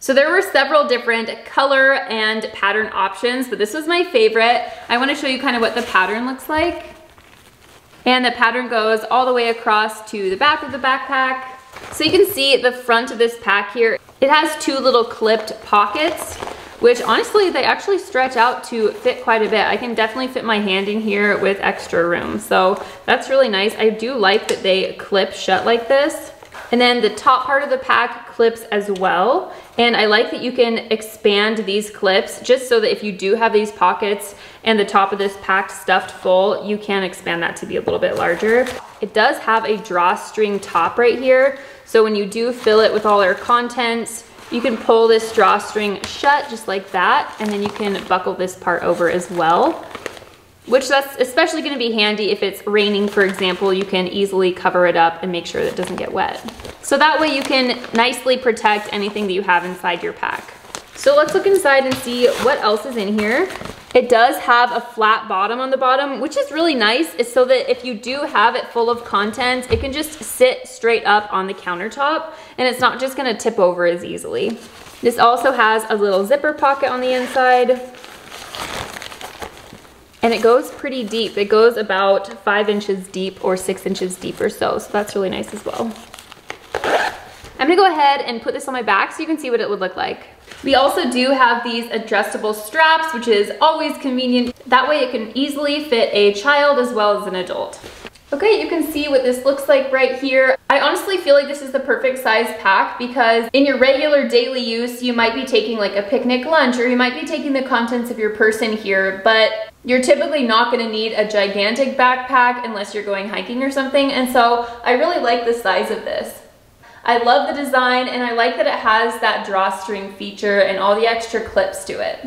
So there were several different color and pattern options, but this was my favorite. I wanna show you kind of what the pattern looks like. And the pattern goes all the way across to the back of the backpack. So you can see the front of this pack here. It has two little clipped pockets, which honestly, they actually stretch out to fit quite a bit. I can definitely fit my hand in here with extra room. So that's really nice. I do like that they clip shut like this. And then the top part of the pack clips as well. And I like that you can expand these clips just so that if you do have these pockets and the top of this pack stuffed full, you can expand that to be a little bit larger. It does have a drawstring top right here. So when you do fill it with all our contents, you can pull this drawstring shut just like that, and then you can buckle this part over as well which that's especially gonna be handy if it's raining, for example, you can easily cover it up and make sure that it doesn't get wet. So that way you can nicely protect anything that you have inside your pack. So let's look inside and see what else is in here. It does have a flat bottom on the bottom, which is really nice, is so that if you do have it full of content, it can just sit straight up on the countertop and it's not just gonna tip over as easily. This also has a little zipper pocket on the inside and it goes pretty deep. It goes about five inches deep or six inches deep or so. So that's really nice as well. I'm gonna go ahead and put this on my back so you can see what it would look like. We also do have these adjustable straps, which is always convenient. That way it can easily fit a child as well as an adult. Okay, you can see what this looks like right here. I honestly feel like this is the perfect size pack because in your regular daily use, you might be taking like a picnic lunch or you might be taking the contents of your person here, but you're typically not gonna need a gigantic backpack unless you're going hiking or something. And so I really like the size of this. I love the design and I like that it has that drawstring feature and all the extra clips to it.